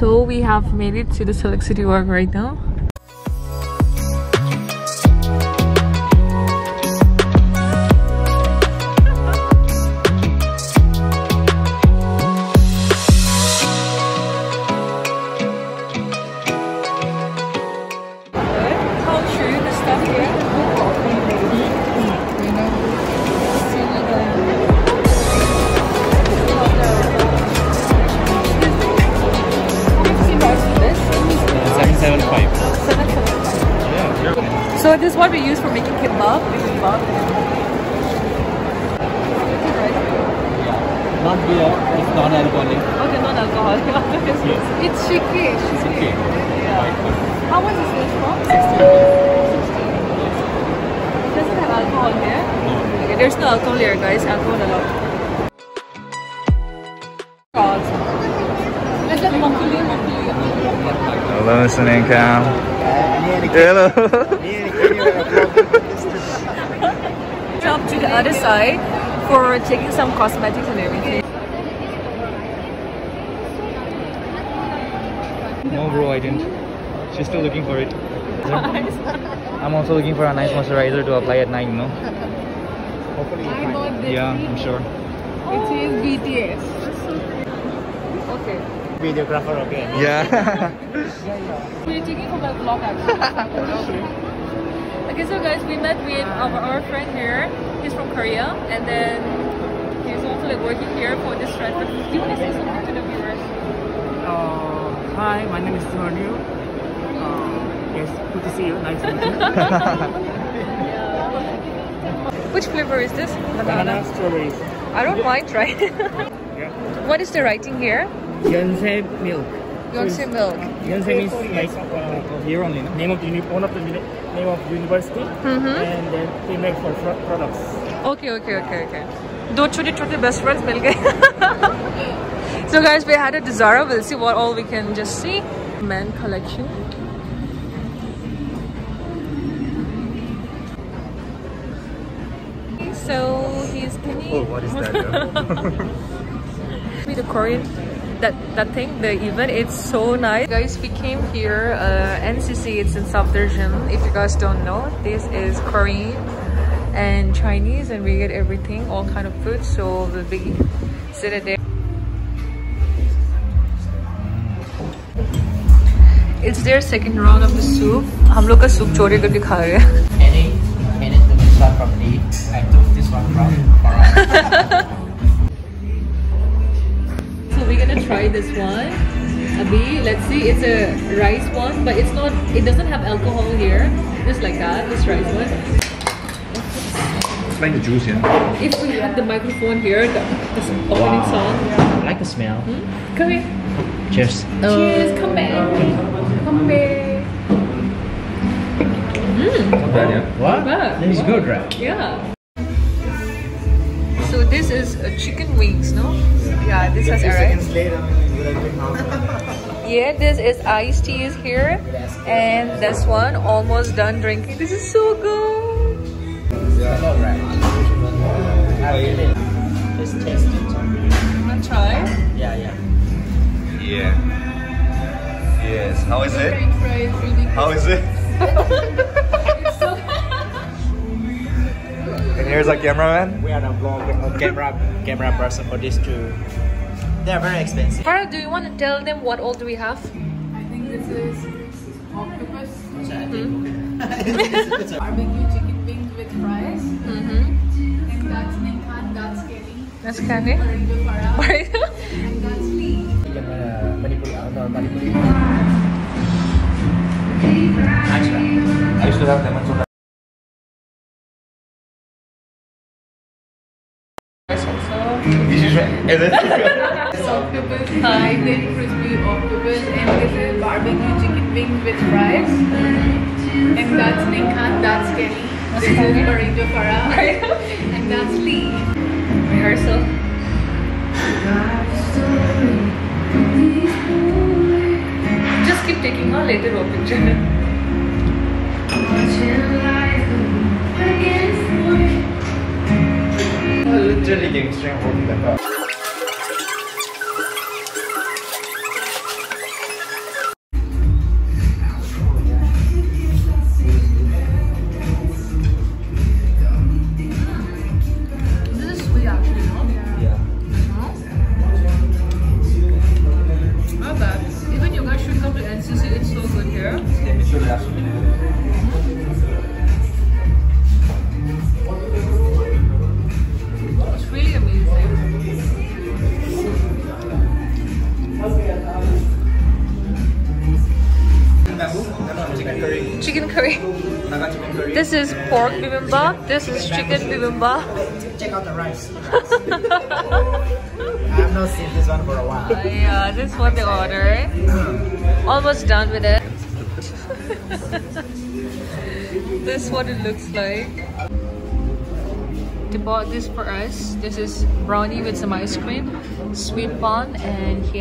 so we have made it to the Select City Walk right now. So this is what we use for making kimbap. Kimbap. Not beer. It's non-alcoholic. Okay, non-alcoholic. it's chicky. It's okay. How much is this for? It doesn't have alcohol here. Okay, there's no alcohol here, guys. Alcohol allowed. Let's have Montpellier, Montpellier. Hello, Sunan Cam. Hello. Jump to the other side for taking some cosmetics and everything. no, bro, I didn't. She's still looking for it. I'm also looking for a nice moisturizer to apply at night, you know? Hopefully, I bought this. Yeah, I'm sure. It says BTS. Okay. Videographer, okay. Yeah. We're taking from my vlog actually. okay, so guys, we met with our, our friend here. He's from Korea, and then he's also like working here for this restaurant. Do you want to say something to the viewers? Uh, hi, my name is Jordu. Uh, yes, good to see you. Nice to meet you. Which flavor is this? Banana strawberries. I don't mind trying. Yeah. what is the writing here? Yonsei milk. Yonsei milk. Yonsei means like uh, Here only, no? name of the uni- one of the uni- name of university, Mm-hmm. and then they make for pro- products. Okay, okay, okay, okay. दो छोटे छोटे best friends मिल गए. so guys, we had a Zara. We'll see what all we can just see. Men collection. So he's can he? Oh, what is that? Me the Korean that that thing the event it's so nice guys we came here uh ncc it's in subversion if you guys don't know this is korean and chinese and we get everything all kind of food so we'll be sitting there it's their second round of the soup हम लोग का soup चोरी करके खा रहे हैं try this one. Abhi, let's see. It's a rice one, but it's not. It doesn't have alcohol here. Just like that. This rice one. Explain the juice, yeah? If we had the microphone here, the, the opening song. I like the smell. Come here. Cheers. Cheers. Come back. Come back. Not bad, yeah? What? bad. This is good, right? Yeah. So this is uh, chicken wings, no? Yeah, this has arrived. Yeah, this is iced tea is here, and this one almost done drinking. This is so good. Hello, right? Just taste it. Wanna try? Yeah, yeah. Yeah. Yes. How is it? How is it? here's our cameraman. We are a vlog uh, camera camera person for this too. They are very expensive. Farah, do you want to tell them what all do we have? I think this is octopus, It's a- barbecue chicken wings with fries, Mm-hmm. and that's Ningkhan, that's Kelly, That's candy. Marindo Farah, Right? and that's Lee. Uh, manipuri, uh, manipuri. Nice. I used to have lemon soda. Is is it? This octopus, Thai, then crispy octopus, and this is barbecue chicken wings with fries, and that's Ningkhan, that's Kelly, this is Marindo Farah, and that's Lee. Rehearsal. Just keep taking a later a picture. Literally gangster holding the cup. Curry. Chicken curry. Naga chicken curry. This is pork bibimbap. This is chicken bibimbap. Check out the rice. I have not seen this one for a while. Uh, yeah, this is what they ordered. Almost done with it. this is what it looks like. They bought this for us. This is brownie with some ice cream, sweet bun, and he